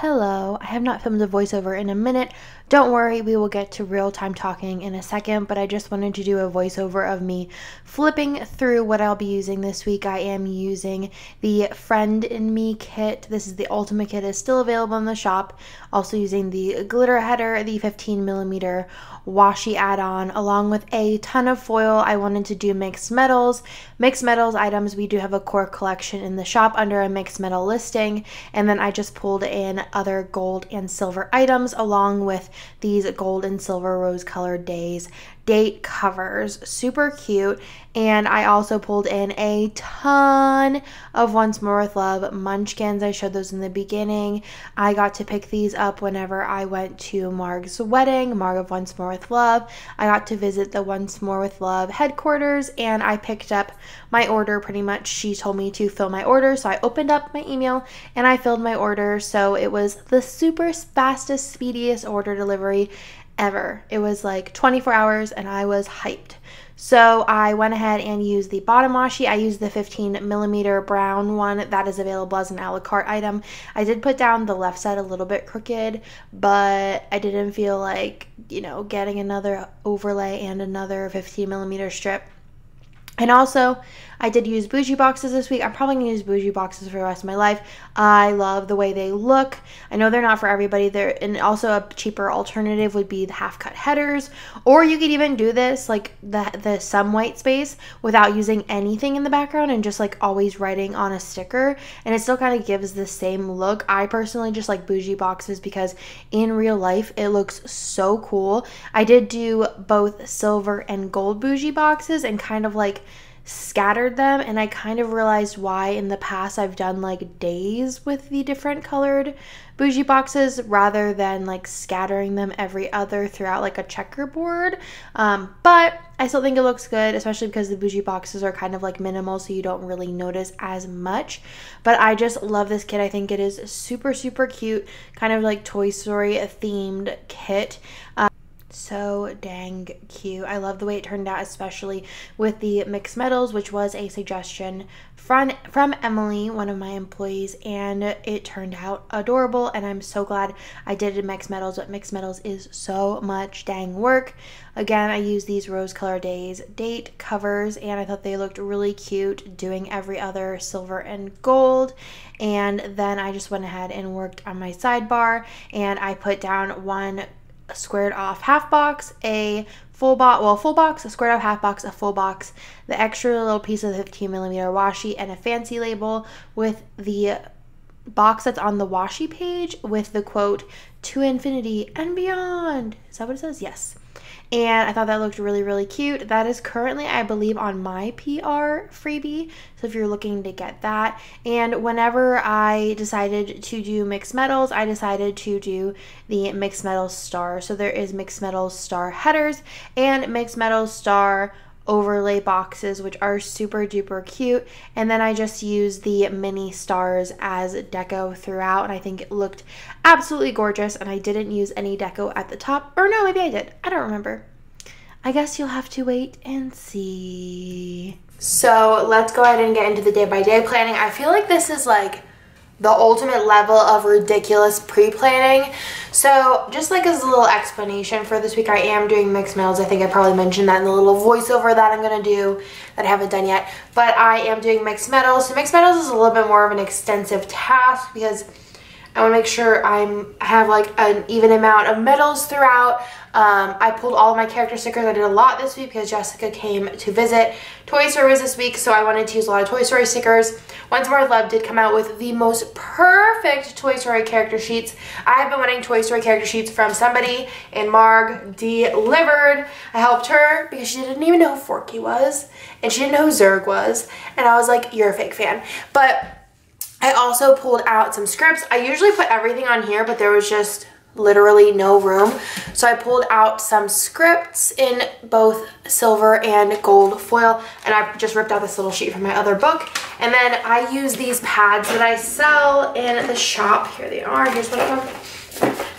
hello. I have not filmed a voiceover in a minute. Don't worry, we will get to real time talking in a second, but I just wanted to do a voiceover of me flipping through what I'll be using this week. I am using the Friend in Me kit. This is the Ultimate kit, is still available in the shop. Also using the glitter header, the 15 millimeter washi add-on along with a ton of foil. I wanted to do mixed metals. Mixed metals items, we do have a core collection in the shop under a mixed metal listing. And then I just pulled in other gold and silver items along with these gold and silver rose colored days date covers. Super cute. And I also pulled in a ton of Once More with Love munchkins. I showed those in the beginning. I got to pick these up whenever I went to Marg's wedding, Marg of Once More with Love. I got to visit the Once More with Love headquarters and I picked up my order pretty much. She told me to fill my order. So I opened up my email and I filled my order. So it was the super fastest, speediest order delivery ever. It was like 24 hours and I was hyped. So I went ahead and used the bottom washi. I used the 15 millimeter brown one that is available as an a la carte item. I did put down the left side a little bit crooked, but I didn't feel like, you know, getting another overlay and another 15 millimeter strip. And also, I did use bougie boxes this week. I'm probably to use bougie boxes for the rest of my life. I love the way they look. I know they're not for everybody. They're and also a cheaper alternative would be the half cut headers, or you could even do this like the the some white space without using anything in the background and just like always writing on a sticker, and it still kind of gives the same look. I personally just like bougie boxes because in real life it looks so cool. I did do both silver and gold bougie boxes and kind of like scattered them and I kind of realized why in the past I've done like days with the different colored bougie boxes rather than like scattering them every other throughout like a checkerboard. Um, but I still think it looks good, especially because the bougie boxes are kind of like minimal so you don't really notice as much. But I just love this kit. I think it is super, super cute, kind of like Toy Story themed kit. So dang cute. I love the way it turned out, especially with the mixed metals, which was a suggestion from from Emily, one of my employees, and it turned out adorable. And I'm so glad I did it in mixed metals. But mixed metals is so much dang work. Again, I used these rose color days date covers, and I thought they looked really cute, doing every other silver and gold. And then I just went ahead and worked on my sidebar, and I put down one a squared off half box, a full box, well, full box, a squared off half box, a full box, the extra little piece of the 15 millimeter washi, and a fancy label with the box that's on the washi page with the quote to infinity and beyond. Is that what it says? Yes and I thought that looked really, really cute. That is currently, I believe, on my PR freebie, so if you're looking to get that. And whenever I decided to do mixed metals, I decided to do the mixed metals star. So there is mixed metals star headers and mixed metals star overlay boxes, which are super duper cute. And then I just used the mini stars as deco throughout, and I think it looked absolutely gorgeous. And I didn't use any deco at the top, or no, maybe I did. I don't remember. I guess you'll have to wait and see. So let's go ahead and get into the day by day planning. I feel like this is like the ultimate level of ridiculous pre-planning. So just like as a little explanation for this week, I am doing mixed metals. I think I probably mentioned that in the little voiceover that I'm going to do that I haven't done yet. But I am doing mixed metals. So mixed metals is a little bit more of an extensive task because I want to make sure I'm have like an even amount of metals throughout. Um, I pulled all of my character stickers. I did a lot this week because Jessica came to visit. Toy Story this week, so I wanted to use a lot of Toy Story stickers. Once More Love did come out with the most perfect Toy Story character sheets. I have been wanting Toy Story character sheets from somebody, and Marg delivered. I helped her because she didn't even know who Forky was, and she didn't know who Zurg was, and I was like, you're a fake fan. But I also pulled out some scripts. I usually put everything on here, but there was just literally no room. So I pulled out some scripts in both silver and gold foil and I just ripped out this little sheet from my other book. And then I use these pads that I sell in the shop. Here they are. Here's what I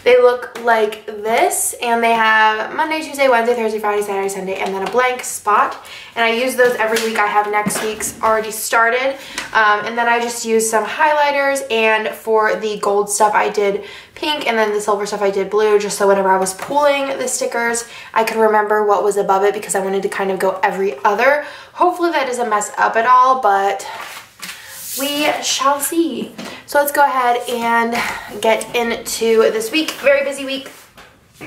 They look like this and they have Monday, Tuesday, Wednesday, Thursday, Friday, Saturday, Sunday, and then a blank spot. And I use those every week. I have next week's already started. Um, and then I just use some highlighters and for the gold stuff I did pink and then the silver stuff I did blue just so whenever I was pulling the stickers I could remember what was above it because I wanted to kind of go every other. Hopefully that doesn't mess up at all but we shall see. So let's go ahead and get into this week. Very busy week.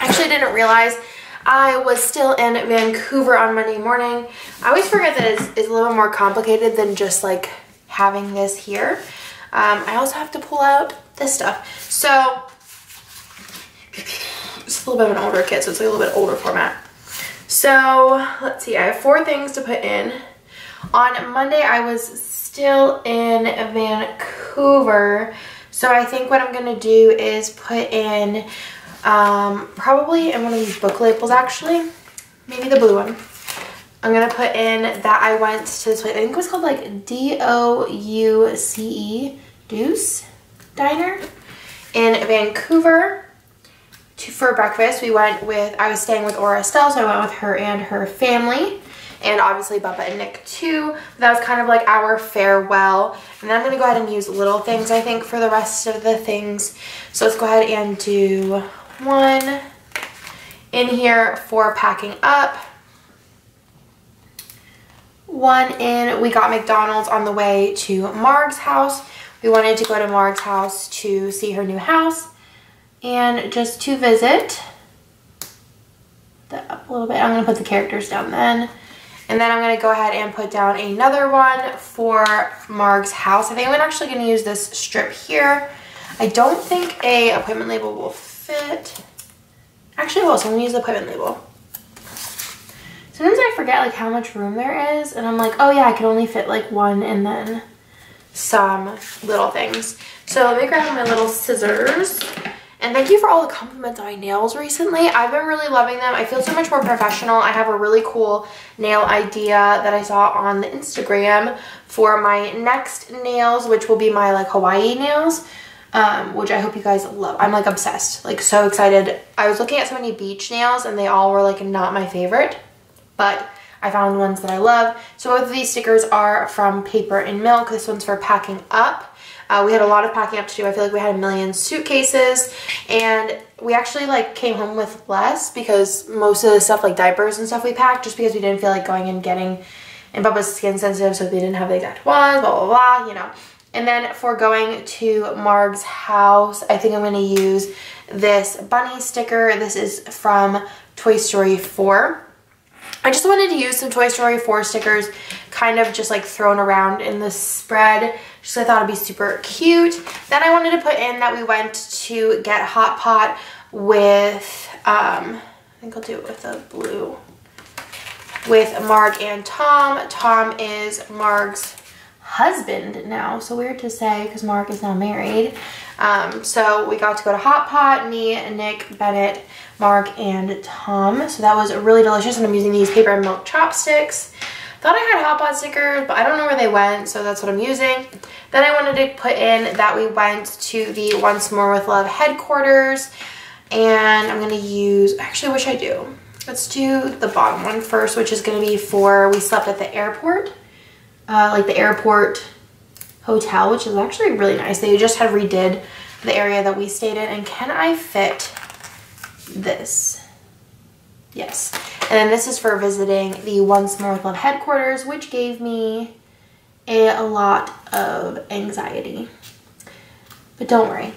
Actually didn't realize I was still in Vancouver on Monday morning. I always forget that it's, it's a little more complicated than just like having this here. Um, I also have to pull out this stuff. So it's a little bit of an older kit, so it's like a little bit older format. So let's see, I have four things to put in. On Monday, I was still in Vancouver. So I think what I'm going to do is put in um, probably in one of these book labels actually. Maybe the blue one. I'm going to put in that I went to this place. I think it was called like D-O-U-C-E. Douce Diner in Vancouver to, for breakfast. We went with, I was staying with Aura Estelle, so I went with her and her family and obviously Bubba and Nick too. That was kind of like our farewell. And then I'm gonna go ahead and use little things, I think, for the rest of the things. So let's go ahead and do one in here for packing up. One in, we got McDonald's on the way to Marg's house. We wanted to go to Marg's house to see her new house and just to visit. That up a little bit. I'm going to put the characters down then. And then I'm going to go ahead and put down another one for Marg's house. I think I'm actually going to use this strip here. I don't think a appointment label will fit. Actually, will, so I'm going to use the appointment label. Sometimes I forget like how much room there is and I'm like, oh yeah, I can only fit like one and then some little things. So let me grab my little scissors. And thank you for all the compliments on my nails recently. I've been really loving them. I feel so much more professional. I have a really cool nail idea that I saw on the Instagram for my next nails, which will be my like Hawaii nails. Um, which I hope you guys love. I'm like obsessed, like so excited. I was looking at so many beach nails and they all were like not my favorite, but I found ones that I love. So both of these stickers are from Paper and Milk. This one's for packing up. Uh, we had a lot of packing up to do. I feel like we had a million suitcases and we actually like came home with less because most of the stuff like diapers and stuff we packed just because we didn't feel like going and getting and Bubba's skin sensitive so they didn't have the exact ones, blah, blah, blah, you know. And then for going to Marg's house, I think I'm going to use this bunny sticker. This is from Toy Story 4. I just wanted to use some Toy Story 4 stickers kind of just like thrown around in the spread just I thought it'd be super cute. Then I wanted to put in that we went to get Hot Pot with, um, I think I'll do it with a blue, with Marg and Tom. Tom is Marg's husband now, so weird to say because Marg is now married. Um, so we got to go to Hot Pot, me, Nick, Bennett, Marg, and Tom. So that was really delicious, and I'm using these paper and milk chopsticks. Thought I had Hot Pot stickers, but I don't know where they went, so that's what I'm using. Then I wanted to put in that we went to the Once More With Love headquarters, and I'm going to use, actually, which I do. Let's do the bottom one first, which is going to be for, we slept at the airport, uh, like the airport hotel, which is actually really nice. They just had redid the area that we stayed in, and can I fit this? Yes. And then this is for visiting the Once More Love headquarters, which gave me a lot of anxiety. But don't worry,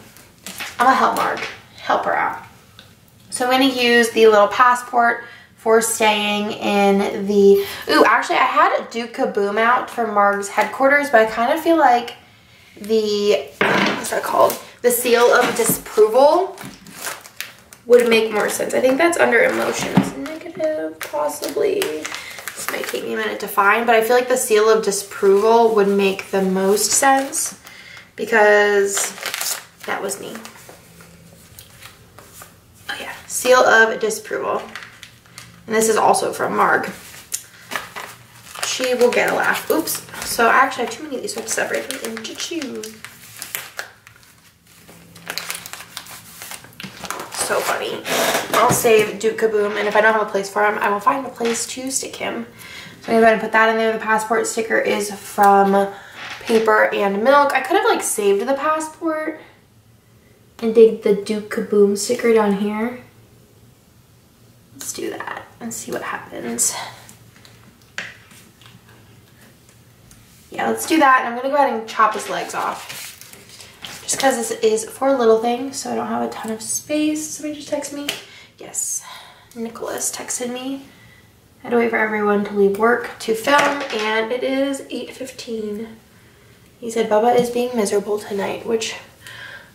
I'm gonna help Marg, help her out. So I'm gonna use the little passport for staying in the, ooh, actually I had a Duke Kaboom out from Marg's headquarters, but I kind of feel like the, what's that called? The seal of disapproval would make more sense. I think that's under emotions. Negative, possibly. This might take me a minute to find, but I feel like the seal of disapproval would make the most sense because that was me. Oh yeah, seal of disapproval. And this is also from Marg. She will get a laugh. Oops. So I actually have too many of these, so I have to separate them into two. so funny. I'll save Duke Kaboom, and if I don't have a place for him, I will find a place to stick him. So I'm gonna go ahead and put that in there. The passport sticker is from Paper and Milk. I could have like saved the passport and dig the Duke Kaboom sticker down here. Let's do that and see what happens. Yeah, let's do that. I'm gonna go ahead and chop his legs off. Just because this is for a little thing, so I don't have a ton of space. Somebody just text me. Yes, Nicholas texted me. I had to wait for everyone to leave work to film, and it is 8.15. He said Bubba is being miserable tonight, which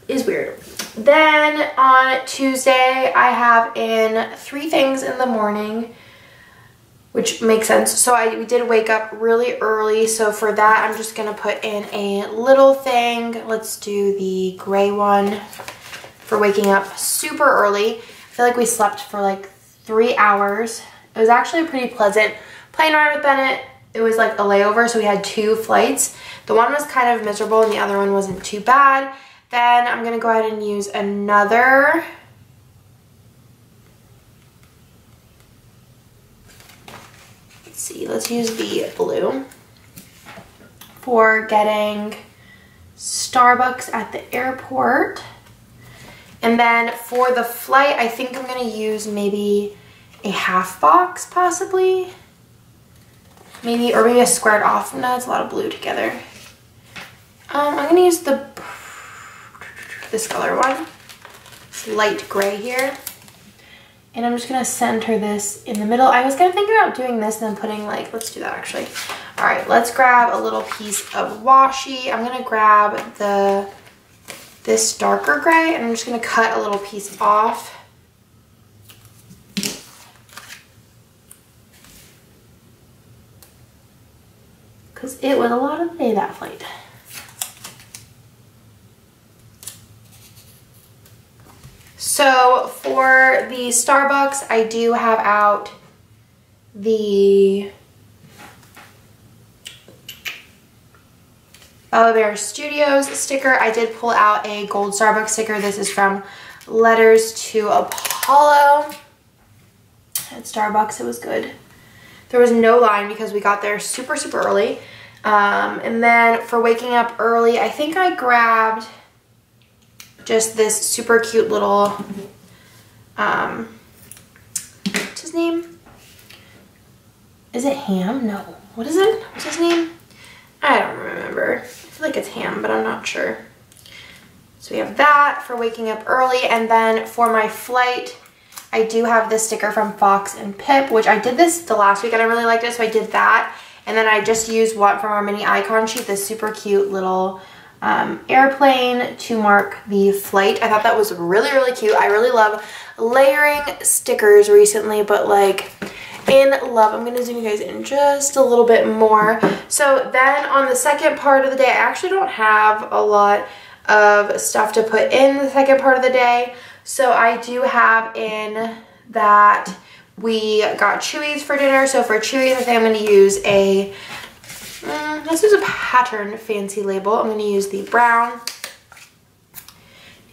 is weird. Then on Tuesday, I have in three things in the morning, which makes sense. So I we did wake up really early. So for that, I'm just gonna put in a little thing. Let's do the gray one for waking up super early. I feel like we slept for like three hours. It was actually pretty pleasant plane ride with Bennett. It was like a layover, so we had two flights. The one was kind of miserable and the other one wasn't too bad. Then I'm gonna go ahead and use another let's see, let's use the blue for getting Starbucks at the airport. And then for the flight, I think I'm gonna use maybe a half box possibly. Maybe, or maybe a squared off. No, it's a lot of blue together. Um, I'm gonna use the this color one. It's light gray here. And I'm just gonna center this in the middle. I was gonna think about doing this and then putting like, let's do that actually. All right, let's grab a little piece of washi. I'm gonna grab the this darker gray and I'm just gonna cut a little piece off. Because it was a lot of day that flight. So for the Starbucks, I do have out the Bubba Bear Studios sticker. I did pull out a gold Starbucks sticker. This is from Letters to Apollo. At Starbucks, it was good. There was no line because we got there super, super early. Um, and then for waking up early, I think I grabbed just this super cute little, um, what's his name? Is it Hamm? No. What is it? What's his name? I don't remember. I feel like it's Hamm, but I'm not sure. So we have that for waking up early. And then for my flight, I do have this sticker from Fox and Pip, which I did this the last week and I really liked it, so I did that. And then I just used what from our mini icon sheet, this super cute little um, airplane to mark the flight. I thought that was really, really cute. I really love layering stickers recently, but like in love. I'm going to zoom you guys in just a little bit more. So then on the second part of the day, I actually don't have a lot of stuff to put in the second part of the day. So I do have in that we got Chuy's for dinner. So for Chuy's, I think I'm going to use a Mm, this is a pattern fancy label. I'm going to use the brown.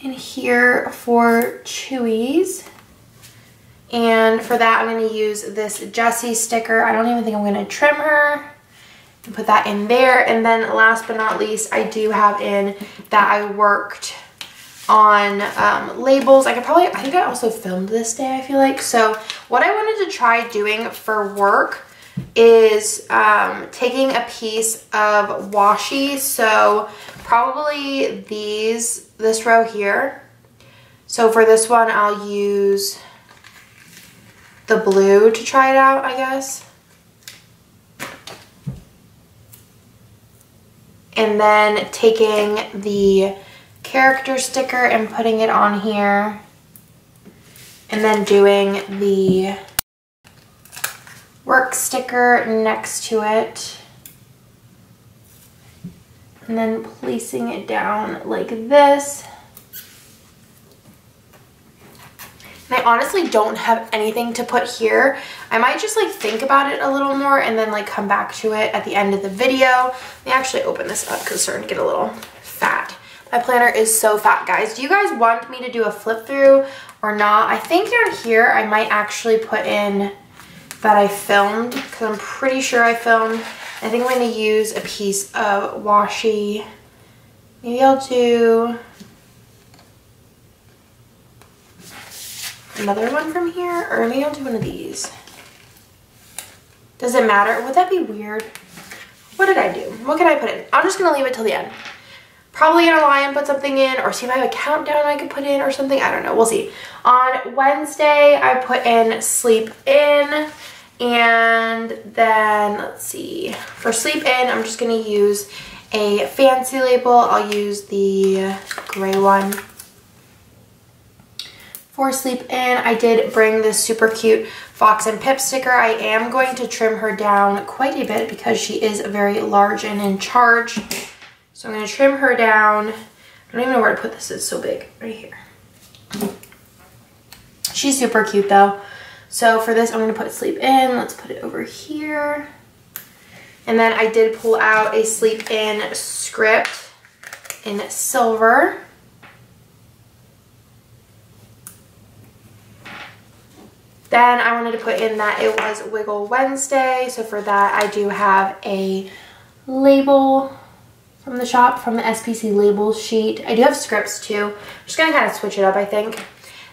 And here for Chuy's. And for that, I'm going to use this Jessie sticker. I don't even think I'm going to trim her. And put that in there. And then last but not least, I do have in that I worked on um, labels. I could probably, I think I also filmed this day, I feel like. So what I wanted to try doing for work is um, taking a piece of washi. So probably these, this row here. So for this one, I'll use the blue to try it out, I guess. And then taking the character sticker and putting it on here. And then doing the work sticker next to it. And then placing it down like this. And I honestly don't have anything to put here. I might just like think about it a little more and then like come back to it at the end of the video. Let me actually open this up because it's starting to get a little fat. My planner is so fat, guys. Do you guys want me to do a flip through or not? I think down here I might actually put in that I filmed because I'm pretty sure I filmed. I think I'm going to use a piece of washi. Maybe I'll do another one from here or maybe I'll do one of these. Does it matter? Would that be weird? What did I do? What can I put in? I'm just going to leave it till the end probably gonna lie and put something in or see if I have a countdown I could put in or something. I don't know. We'll see. On Wednesday, I put in sleep in and then let's see. For sleep in, I'm just gonna use a fancy label. I'll use the gray one. For sleep in, I did bring this super cute Fox and Pip sticker. I am going to trim her down quite a bit because she is very large and in charge. So I'm going to trim her down. I don't even know where to put this. It's so big. Right here. She's super cute though. So for this, I'm to put sleep in. Let's put it over here. And then I did pull out a sleep in script in silver. Then I wanted to put in that it was Wiggle Wednesday. So for that, I do have a label from the shop from the SPC label sheet. I do have scripts too. I'm just to kind of switch it up, I think.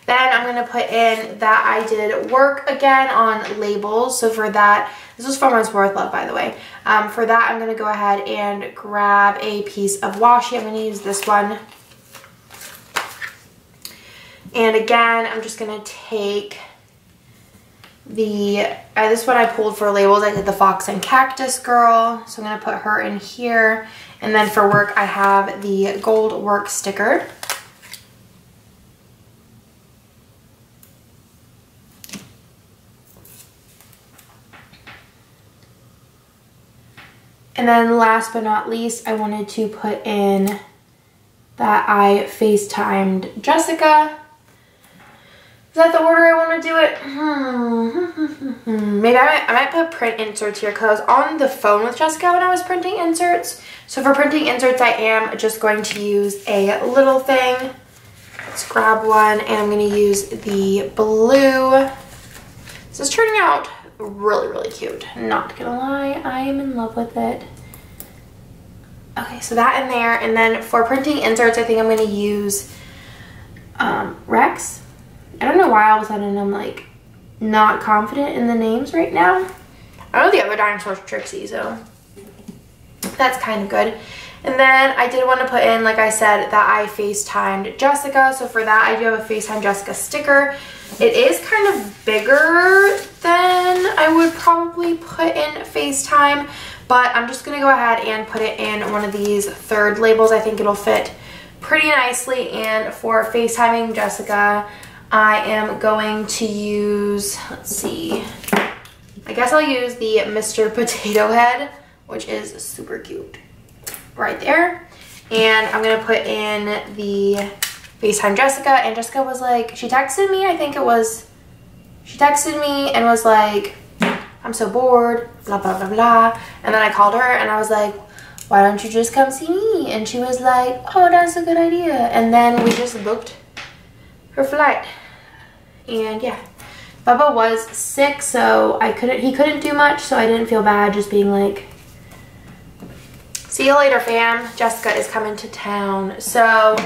Then I'm going to put in that I did work again on labels. So for that, this was from Once More Love, by the way. Um, for that, I'm going to go ahead and grab a piece of washi. I'm going to use this one. And again, I'm just going to take the, uh, this one I pulled for labels. I did the Fox and Cactus Girl. So I'm going to put her in here. And then for work, I have the gold work sticker. And then last but not least, I wanted to put in that I FaceTimed Jessica Is that the order I want to do it? Hmm. Maybe I might, I might put print inserts here because I was on the phone with Jessica when I was printing inserts. So for printing inserts, I am just going to use a little thing. Let's grab one and I'm going to use the blue. This is turning out really, really cute. Not gonna lie, I am in love with it. Okay, so that in there. And then for printing inserts, I think I'm to use um, Rex I don't know why all of a sudden I'm like not confident in the names right now. I know the other dinosaur's Trixie, so that's kind of good. And then I did want to put in, like I said, that I FaceTimed Jessica. So for that, I do have a FaceTime Jessica sticker. It is kind of bigger than I would probably put in FaceTime, but I'm just to go ahead and put it in one of these third labels. I think it'll fit pretty nicely. And for FaceTiming Jessica, I am going to use, let's see, I guess I'll use the Mr. Potato Head, which is super cute right there. And I'm to put in the FaceTime Jessica. And Jessica was like, she texted me, I think it was, she texted me and was like, I'm so bored, blah, blah, blah, blah. And then I called her and I was like, why don't you just come see me? And she was like, oh, that's a good idea. And then we just booked her flight. And yeah, Bubba was sick, so I couldn't, he couldn't do much, so I didn't feel bad just being like, see you later, fam. Jessica is coming to town. So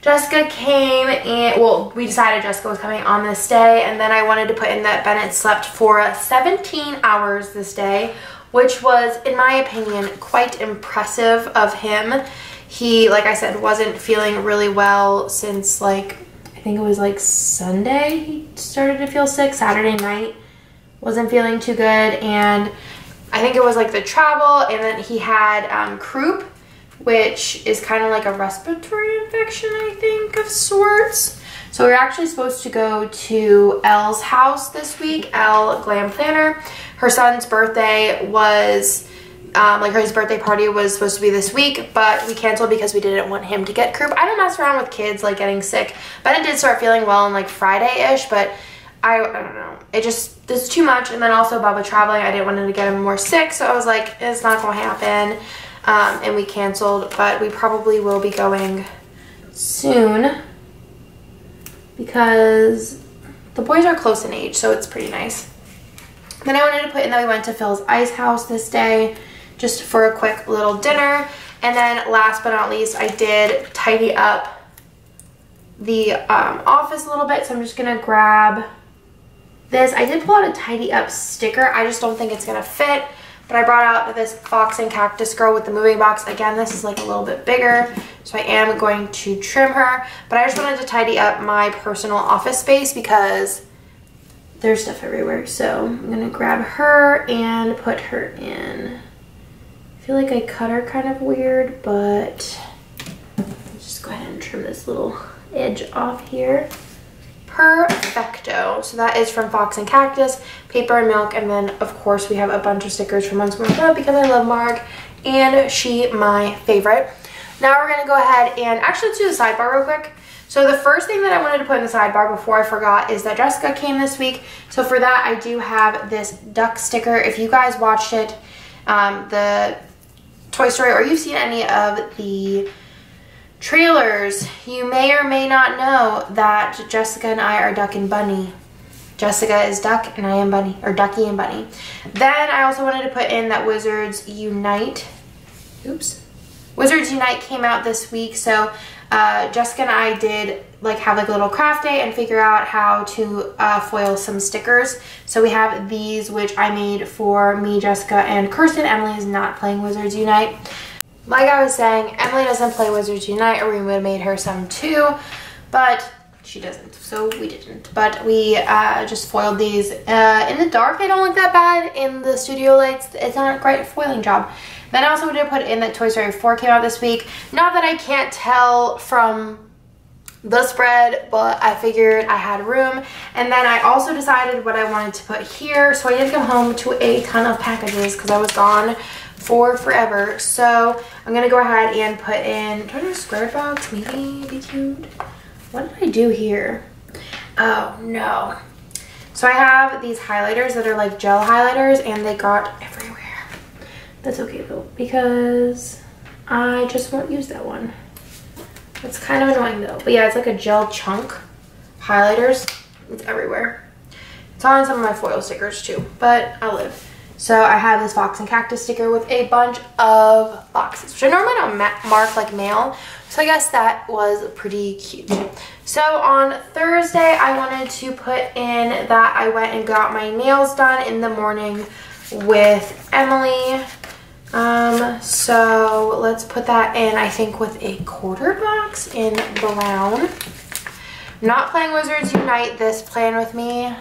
Jessica came and, well, we decided Jessica was coming on this day, and then I wanted to put in that Bennett slept for 17 hours this day, which was, in my opinion, quite impressive of him. He, like I said, wasn't feeling really well since like I think it was like Sunday he started to feel sick. Saturday night wasn't feeling too good and I think it was like the travel and then he had um, croup which is kind of like a respiratory infection I think of sorts. So we are actually supposed to go to Elle's house this week, Elle Glam Planner. Her son's birthday was um, like his birthday party was supposed to be this week, but we canceled because we didn't want him to get croup. I don't mess around with kids like getting sick, but I did start feeling well on like Friday-ish, but I, I don't know. It just, it's too much. And then also Bubba traveling, I didn't want him to get him more sick, so I was like, it's not gonna happen. Um, and we canceled, but we probably will be going soon because the boys are close in age, so it's pretty nice. Then I wanted to put in that we went to Phil's Ice House this day just for a quick little dinner. And then last but not least, I did tidy up the um, office a little bit. So I'm just going to grab this. I did pull out a tidy up sticker. I just don't think it's going to fit. But I brought out this Fox and Cactus Girl with the moving box. Again, this is like a little bit bigger. So I am going to trim her. But I just wanted to tidy up my personal office space because there's stuff everywhere. So I'm to grab her and put her in. I feel like I cut her kind of weird, but just go ahead and trim this little edge off here. Perfecto. So that is from Fox and Cactus, Paper and Milk, and then of course we have a bunch of stickers from Once More Love because I love Marg, and she my favorite. Now we're gonna go ahead and actually let's do the sidebar real quick. So the first thing that I wanted to put in the sidebar before I forgot is that Jessica came this week. So for that, I do have this duck sticker. If you guys watched it, um, the Toy Story, or you've seen any of the trailers, you may or may not know that Jessica and I are Duck and Bunny. Jessica is Duck and I am Bunny, or Ducky and Bunny. Then I also wanted to put in that Wizards Unite, oops, Wizards Unite came out this week, so uh, Jessica and I did like have like a little craft day and figure out how to uh, foil some stickers. So we have these which I made for me, Jessica, and Kirsten. Emily is not playing Wizards Unite. Like I was saying, Emily doesn't play Wizards Unite or we would have made her some too, but she doesn't, so we didn't. But we uh, just foiled these. Uh, in the dark, I don't look that bad. In the studio lights, it's not a great foiling job. Then I also did put in that Toy Story 4 came out this week. Not that I can't tell from the spread, but I figured I had room. And then I also decided what I wanted to put here. So I did come home to a ton of packages because I was gone for forever. So I'm to go ahead and put in, do a square box? Maybe be cute. What did I do here? Oh, no. So I have these highlighters that are like gel highlighters and they got everywhere. That's okay though, because I just won't use that one. It's kind of annoying though. But yeah, it's like a gel chunk highlighters. It's everywhere. It's on some of my foil stickers too, but I'll live. So I have this Fox and Cactus sticker with a bunch of boxes, which I normally don't mark like mail. So I guess that was pretty cute. So on Thursday, I wanted to put in that I went and got my nails done in the morning with Emily. Um, so let's put that in, I think, with a quarter box in brown. Not playing Wizards Unite this plan with me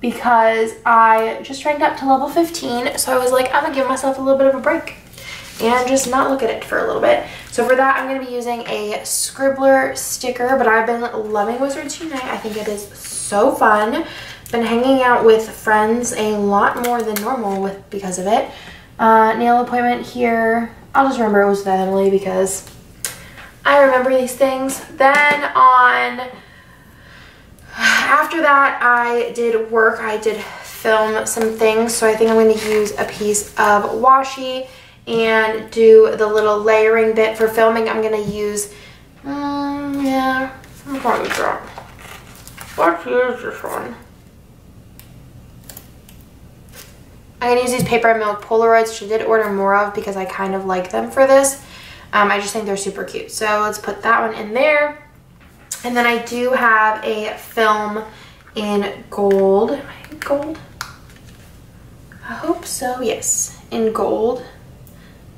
because I just ranked up to level 15. So I was like, I'm gonna give myself a little bit of a break and just not look at it for a little bit. So for that, I'm gonna be using a Scribbler sticker, but I've been loving Wizards Unite. I think it is so fun. Been hanging out with friends a lot more than normal with because of it. Uh, nail appointment here. I'll just remember it was with Emily because I remember these things. Then on, after that, I did work. I did film some things. So I think I'm going to use a piece of washi and do the little layering bit for filming. I'm going to use, um, yeah, I'm going to drop. Let's use this one. I'm going to use these Paper and Milk Polaroids, which I did order more of because I kind of like them for this. Um, I just think they're super cute. So let's put that one in there. And then I do have a film in gold. Gold? I hope so. Yes, in gold.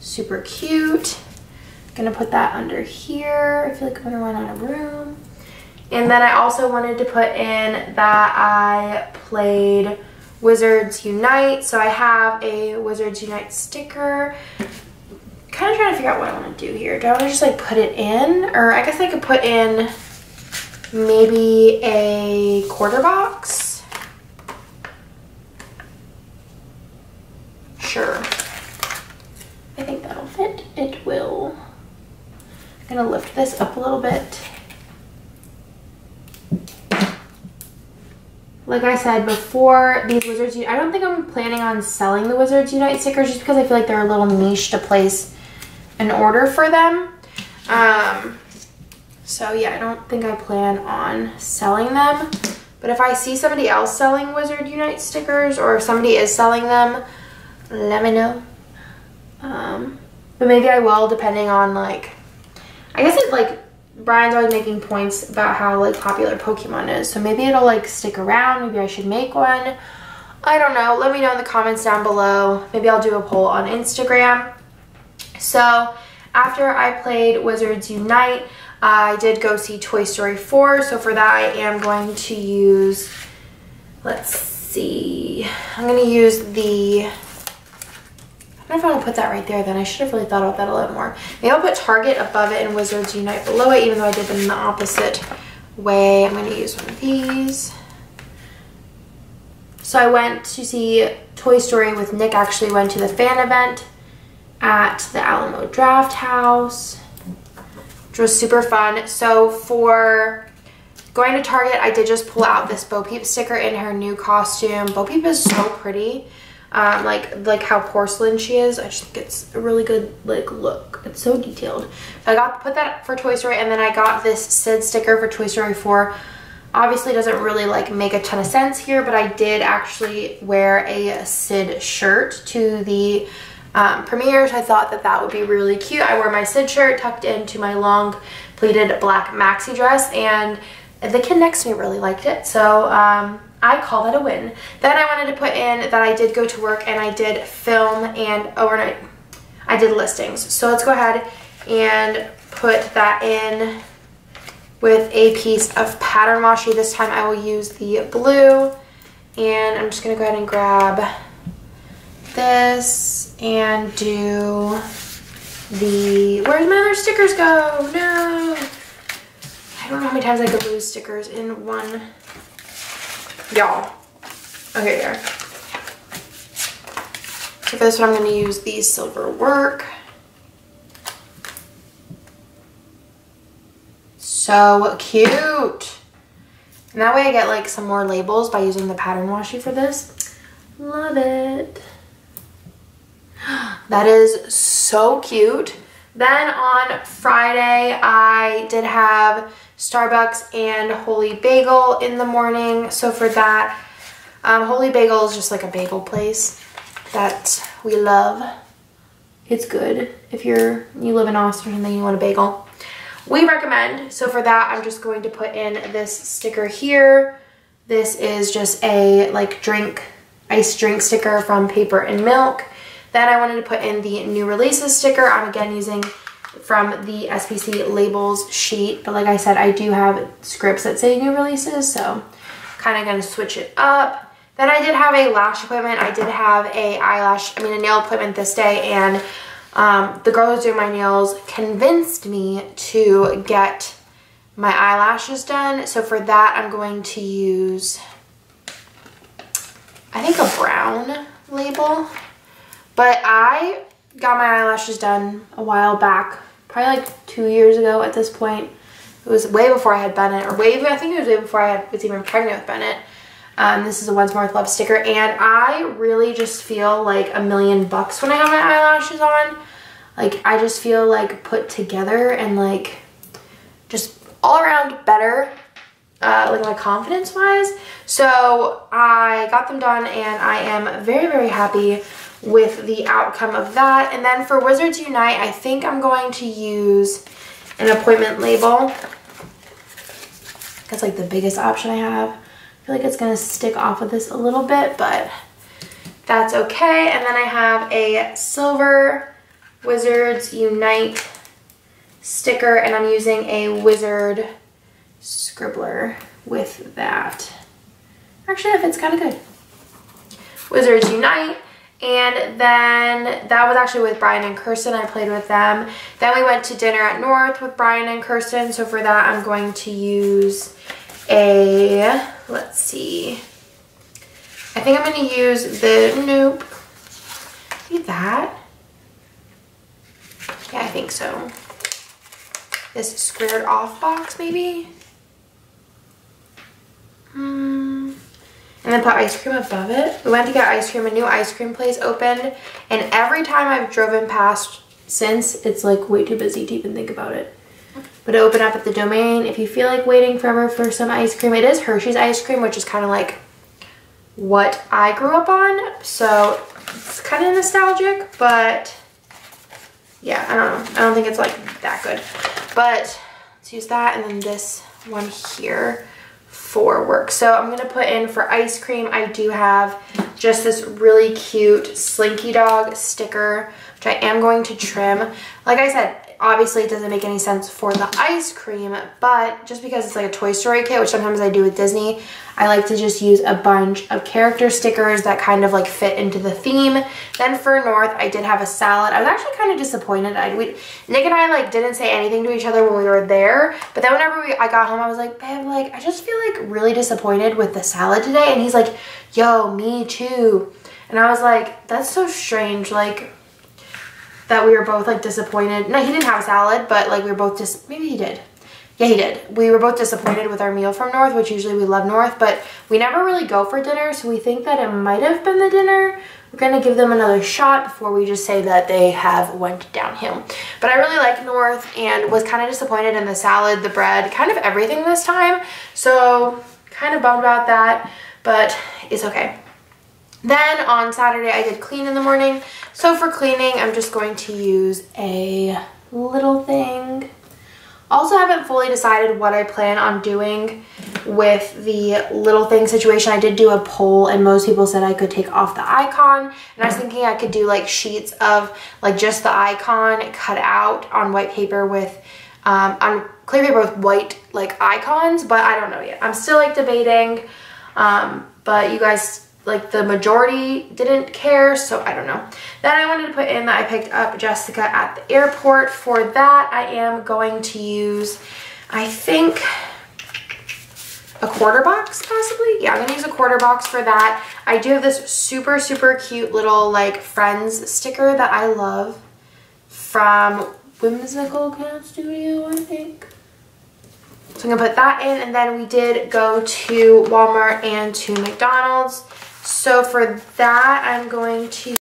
Super cute. Gonna put that under here. I feel like I'm gonna run out of room. And then I also wanted to put in that I played Wizards Unite. So I have a Wizards Unite sticker. Kind of trying to figure out what I want to do here. Do I want to just like put it in? Or I guess I could put in maybe a quarter box. Sure. I think that'll fit. It will. I'm to lift this up a little bit. like I said before, these Wizards, I don't think I'm planning on selling the Wizards Unite stickers just because I feel like they're a little niche to place an order for them. Um, So yeah, I don't think I plan on selling them. But if I see somebody else selling Wizard Unite stickers or if somebody is selling them, let me know. Um, but maybe I will depending on like, I guess it's like, Brian's always making points about how like popular Pokemon is. So maybe it'll like stick around. Maybe I should make one. I don't know. Let me know in the comments down below. Maybe I'll do a poll on Instagram. So after I played Wizards Unite, I did go see Toy Story 4. So for that, I am going to use, let's see, I'm going to use the, I don't know if I want to put that right there then. I should have really thought about that a little more. Maybe I'll put Target above it and Wizards Unite below it, even though I did them in the opposite way. I'm going to use one of these. So I went to see Toy Story with Nick, actually went to the fan event at the Alamo Drafthouse, which was super fun. So for going to Target, I did just pull out this Bo Peep sticker in her new costume. Bo Peep is so pretty. Um, like like how porcelain she is. I just think it's a really good like look. It's so detailed. I got put that for Toy Story and then I got this Sid sticker for Toy Story 4 obviously doesn't really like make a ton of sense here, but I did actually wear a Sid shirt to the um, premieres. I thought that that would be really cute. I wore my Sid shirt tucked into my long pleated black maxi dress and the kid next to me really liked it. So um, I call that a win. Then I wanted to put in that I did go to work and I did film and overnight. I did listings. So let's go ahead and put that in with a piece of pattern washi. This time I will use the blue and I'm just gonna go ahead and grab this and do the, where'd my other stickers go? No. I don't know how many times I could lose stickers in one, y'all. Okay, there. So for this one, I'm gonna use the silver work. So cute. And that way I get like some more labels by using the pattern washi for this. Love it. That is so cute. Then on Friday, I did have Starbucks and Wholly Bagel in the morning. So for that, um, Wholly Bagel is just like a bagel place that we love. It's good if you're you live in Austin and then you want a bagel we recommend. So for that, I'm just going to put in this sticker here. This is just a like drink, ice drink sticker from Paper and Milk. Then I wanted to put in the new releases sticker. I'm again using from the SPC labels sheet. But like I said, I do have scripts that say new releases. So kind of going to switch it up. Then I did have a lash appointment. I did have a eyelash, I mean a nail appointment this day. And um, the girl who's doing my nails convinced me to get my eyelashes done. So for that, I'm going to use, I think a brown label. But I got my eyelashes done a while back, probably like two years ago at this point. It was way before I had Bennett, or way, I think it was way before I had, was even pregnant with Bennett. Um, this is a Once More Love sticker, and I really just feel like a million bucks when I have my eyelashes on. Like, I just feel like put together and like just all around better, uh, like my confidence wise. So I got them done and I am very, very happy with the outcome of that. And then for Wizards Unite, I think I'm going to use an appointment label. That's like the biggest option I have. I feel like it's gonna stick off of this a little bit, but that's okay. And then I have a silver Wizards Unite sticker and I'm using a Wizard scribbler with that. Actually, that fits kind of good. Wizards Unite. And then that was actually with Brian and Kirsten. I played with them. Then we went to dinner at North with Brian and Kirsten. So for that, I'm going to use a, let's see. I think I'm going to use the, nope. See that? Yeah, I think so. This squared off box, maybe? And then put ice cream above it. We went to get ice cream. A new ice cream place opened. And every time I've driven past since, it's like way too busy to even think about it. But open up at the domain if you feel like waiting forever for some ice cream. It is Hershey's ice cream, which is kind of like what I grew up on. So it's kind of nostalgic, but yeah, I don't know. I don't think it's like that good. But let's use that and then this one here for work. So I'm gonna put in for ice cream, I do have just this really cute Slinky Dog sticker, which I am going to trim. Like I said, Obviously, it doesn't make any sense for the ice cream, but just because it's like a Toy Story kit, which sometimes I do with Disney, I like to just use a bunch of character stickers that kind of like fit into the theme. Then for North, I did have a salad. I was actually kind of disappointed. I, we, Nick and I like didn't say anything to each other when we were there, but then whenever we, I got home, I was like, babe, like, I just feel like really disappointed with the salad today. And he's like, yo, me too. And I was like, that's so strange. Like, that we were both like disappointed. No, he didn't have a salad, but like we were both just, maybe he did. Yeah, he did. We were both disappointed with our meal from North, which usually we love North, but we never really go for dinner, so we think that it might have been the dinner. We're gonna give them another shot before we just say that they have went downhill. But I really like North and was kind of disappointed in the salad, the bread, kind of everything this time. So kind of bummed about that, but it's okay. Then on Saturday, I did clean in the morning. So for cleaning, I'm just going to use a little thing. Also haven't fully decided what I plan on doing with the little thing situation. I did do a poll and most people said I could take off the icon. And I was thinking I could do like sheets of like just the icon cut out on white paper with, um, on clear paper with white like icons, but I don't know yet. I'm still like debating, um, but you guys like the majority didn't care, so I don't know. Then I wanted to put in that I picked up Jessica at the airport. For that, I am going to use, I think, a quarter box possibly. Yeah, I'm gonna use a quarter box for that. I do have this super, super cute little like Friends sticker that I love from Whimsical Cat Studio, I think. So I'm gonna put that in and then we did go to Walmart and to McDonald's. So for that, I'm going to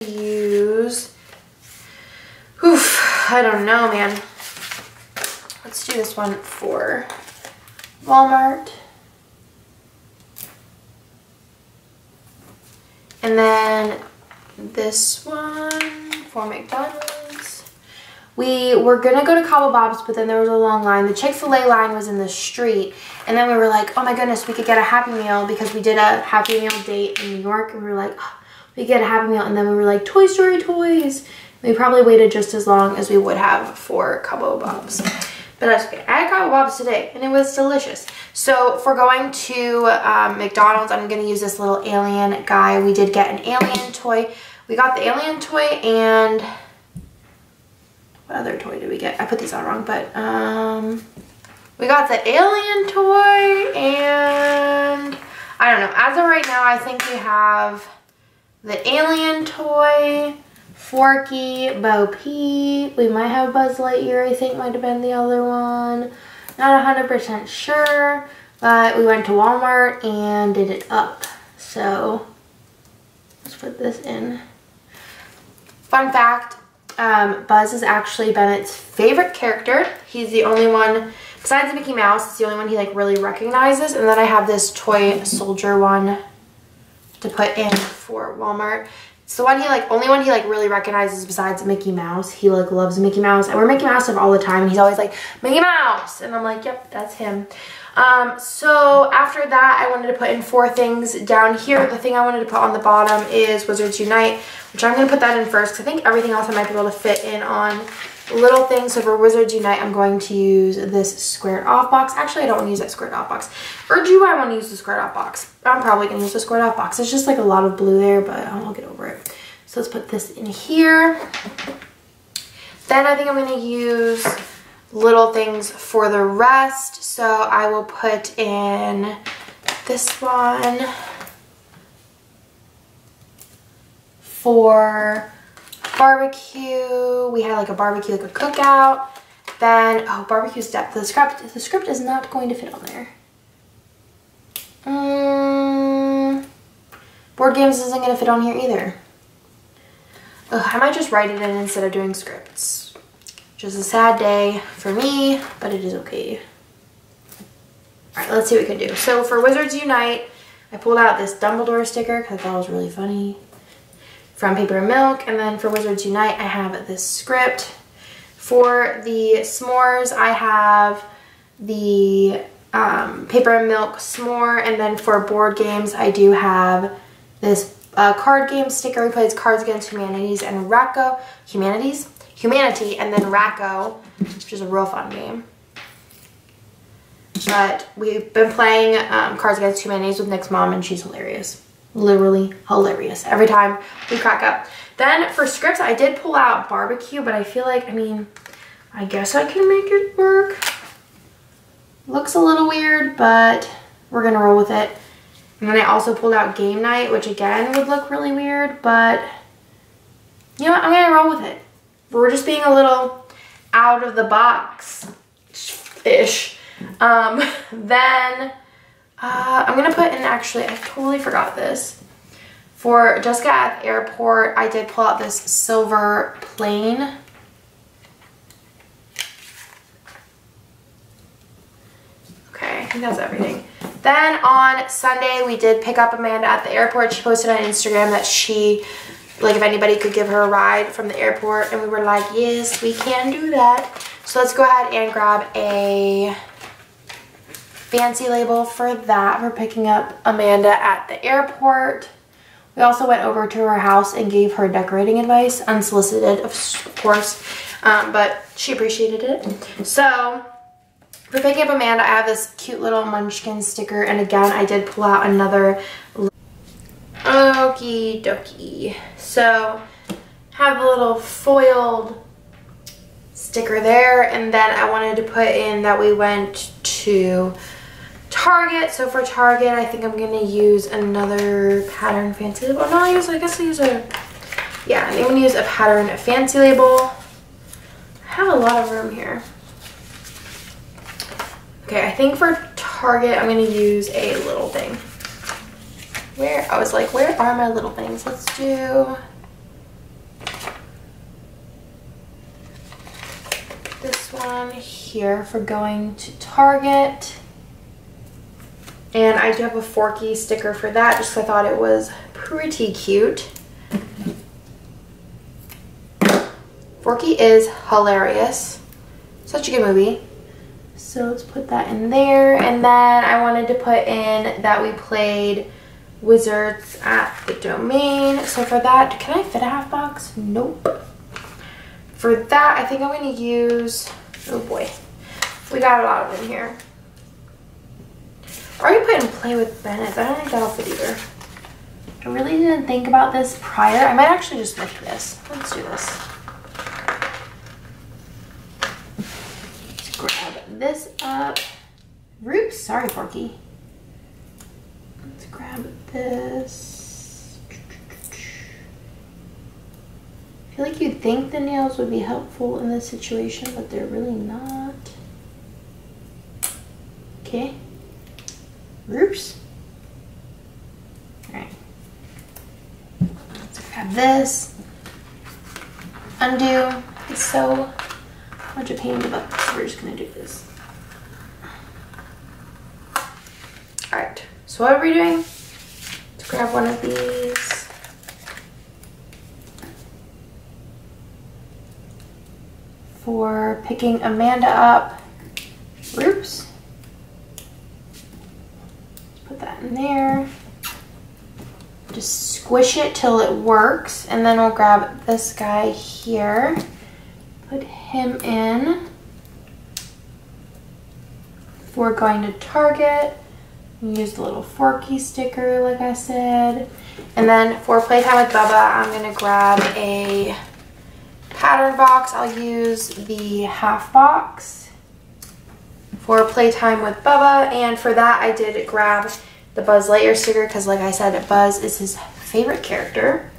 use, oof, I don't know, man. Let's do this one for Walmart. And then this one for McDonald's. We were gonna go to Cabo Bob's, but then there was a long line. The Chick-fil-A line was in the street. And then we were like, oh my goodness, we could get a Happy Meal because we did a Happy Meal date in New York. And we were like, oh, we get a Happy Meal. And then we were like, Toy Story toys. We probably waited just as long as we would have for Cabo Bob's. But that's okay. I had Cabo Bob's today and it was delicious. So for going to um, McDonald's, I'm to use this little alien guy. We did get an alien toy. We got the alien toy and what other toy did we get? I put these all wrong, but um, we got the alien toy and I don't know. As of right now, I think we have the alien toy, Forky, Bo Peep. We might have Buzz Lightyear, I think might have been the other one. Not 100% sure, but we went to Walmart and did it up. So let's put this in. Fun fact, um, Buzz is actually Bennett's favorite character. He's the only one, besides Mickey Mouse, it's the only one he like really recognizes. And then I have this toy soldier one to put in for Walmart. It's the one he like, only one he like really recognizes besides Mickey Mouse. He like loves Mickey Mouse. And we're Mickey Mouse stuff all the time and he's always like, Mickey Mouse! And I'm like, yep, that's him. Um, so after that, I wanted to put in four things down here. The thing I wanted to put on the bottom is Wizards Unite, which I'm going to put that in first because I think everything else I might be able to fit in on little things. So for Wizards Unite, I'm going to use this squared off box. Actually, I don't want to use that squared off box. Or do I want to use the squared off box? I'm probably going to use the squared off box. It's just like a lot of blue there, but I'll get over it. So let's put this in here. Then I think I'm going to use little things for the rest. So I will put in this one for barbecue. We had like a barbecue, like a cookout. Then, oh, barbecue step. The script, the script is not going to fit on there. Um, board games isn't going to fit on here either. Ugh, I might just write it in instead of doing scripts. Just a sad day for me, but it is okay. All right, let's see what we can do. So for Wizards Unite, I pulled out this Dumbledore sticker because I thought it was really funny from Paper and Milk. And then for Wizards Unite, I have this script. For the s'mores, I have the um, Paper and Milk s'more. And then for board games, I do have this uh, card game sticker. We plays Cards Against Humanities and Rack-O. Humanities? Humanity. And then Rack-O, which is a real fun game. But we've been playing um, Cards Against Humanities with Nick's mom and she's hilarious. Literally hilarious. Every time we crack up. Then for scripts, I did pull out barbecue, but I feel like, I mean, I guess I can make it work. Looks a little weird, but we're gonna roll with it. And then I also pulled out game night, which again would look really weird, but you know what, I'm gonna roll with it. We're just being a little out of the box-ish. Um, then uh, I'm gonna put in, actually, I totally forgot this. For Jessica at the airport, I did pull out this silver plane. Okay, I think that's everything. Then on Sunday, we did pick up Amanda at the airport. She posted on Instagram that she, like if anybody could give her a ride from the airport. And we were like, yes, we can do that. So let's go ahead and grab a fancy label for that for picking up Amanda at the airport. We also went over to her house and gave her decorating advice, unsolicited, of course, um, but she appreciated it. So, for picking up Amanda, I have this cute little munchkin sticker, and again, I did pull out another Okie dokie. So, have a little foiled sticker there, and then I wanted to put in that we went to Target. So for Target, I think I'm going to use another pattern fancy label. No, I use, I guess I use a, yeah, I'm going to use a pattern fancy label. I have a lot of room here. Okay, I think for Target, I'm going to use a little thing. Where, I was like, where are my little things? Let's do this one here for going to Target. And I do have a Forky sticker for that just because I thought it was pretty cute. Forky is hilarious. Such a good movie. So let's put that in there. And then I wanted to put in that we played Wizards at the Domain. So for that, can I fit a half box? Nope. For that, I think I'm going to use, oh boy, we got a lot of them here. Or you in play with Bennett. I don't think that'll fit either. I really didn't think about this prior. I might actually just lift this. Let's do this. Let's grab this up. Oops, sorry, Forky. Grab this. I feel like you'd think the nails would be helpful in this situation, but they're really not. Okay. Oops. Alright. Let's grab this. Undo. It's so much a pain in the butt, we're just gonna do this. Alright, so what are we doing? Let's grab one of these. For picking Amanda up. Oops. Put that in there. Just squish it till it works. And then we'll grab this guy here. Put him in. We're going to Target, use the little forky sticker like I said. And then for Playtime with Bubba, I'm to grab a pattern box. I'll use the half box for Playtime with Bubba. And for that, I did grab the Buzz Lightyear sticker because like I said, Buzz is his favorite character.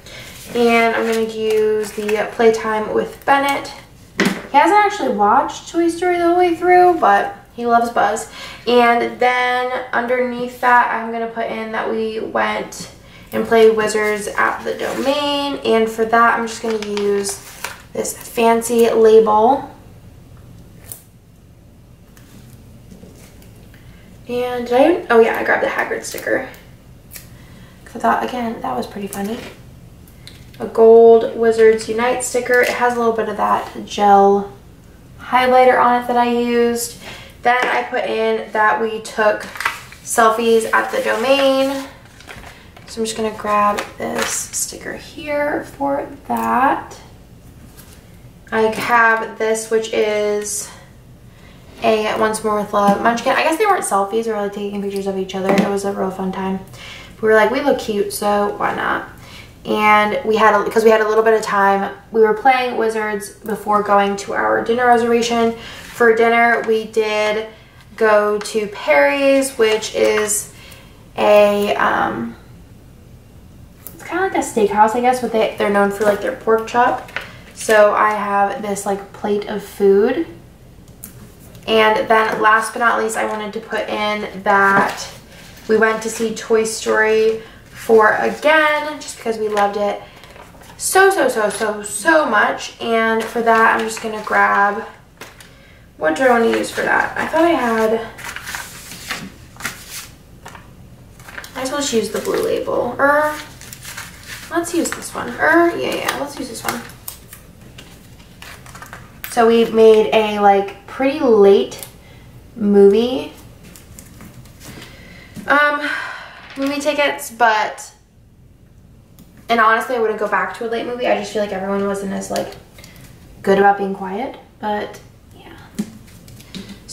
And I'm to use the Playtime with Bennett. He hasn't actually watched Toy Story the whole way through, but he loves Buzz. And then underneath that, I'm going to put in that we went and played Wizards at the Domain. And for that, I'm just going to use this fancy label. And did I oh yeah, I grabbed the Hagrid sticker. Cause I thought, again, that was pretty funny. A gold Wizards Unite sticker. It has a little bit of that gel highlighter on it that I used. Then I put in that we took selfies at the domain. So I'm just gonna grab this sticker here for that. I have this, which is a Once More With Love munchkin. I guess they weren't selfies, we were like taking pictures of each other. It was a real fun time. We were like, we look cute, so why not? And we had, because we had a little bit of time, we were playing Wizards before going to our dinner reservation. For dinner, we did go to Perry's, which is a, um, it's kind of like a steakhouse, I guess, but they, they're known for like their pork chop. So I have this like plate of food. And then last but not least, I wanted to put in that we went to see Toy Story 4 again, just because we loved it so, so, so, so, so much. And for that, I'm just to grab, what do I want to use for that? I thought I had, I just want to use the blue label. Or, let's use this one. Or, yeah, yeah, let's use this one. So we made a like pretty late movie. Um, movie tickets, but, and honestly I wouldn't go back to a late movie. I just feel like everyone wasn't as like good about being quiet, but.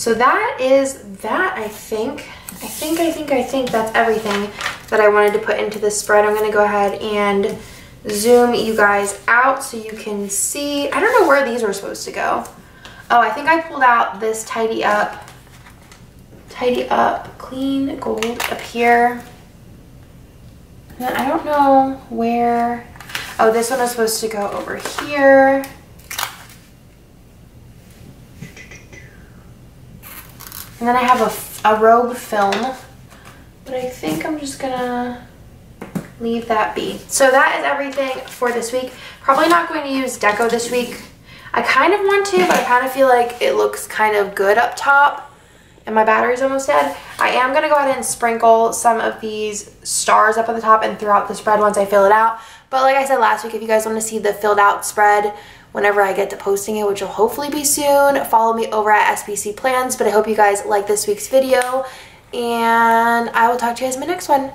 So that is that, I think. I think, I think, I think that's everything that I wanted to put into this spread. I'm going to go ahead and zoom you guys out so you can see. I don't know where these were supposed to go. Oh, I think I pulled out this tidy up, tidy up, clean gold up here. And I don't know where, oh, this one is supposed to go over here. And then I have a, a rogue film, but I think I'm just gonna leave that be. So that is everything for this week. Probably not going to use deco this week. I kind of want to, but I kind of feel like it looks kind of good up top and my battery's almost dead. I am going to go ahead and sprinkle some of these stars up at the top and throughout the spread once I fill it out. But like I said last week, if you guys want to see the filled out spread whenever I get to posting it, which will hopefully be soon, follow me over at SPC Plans. But I hope you guys like this week's video and I will talk to you guys in my next one.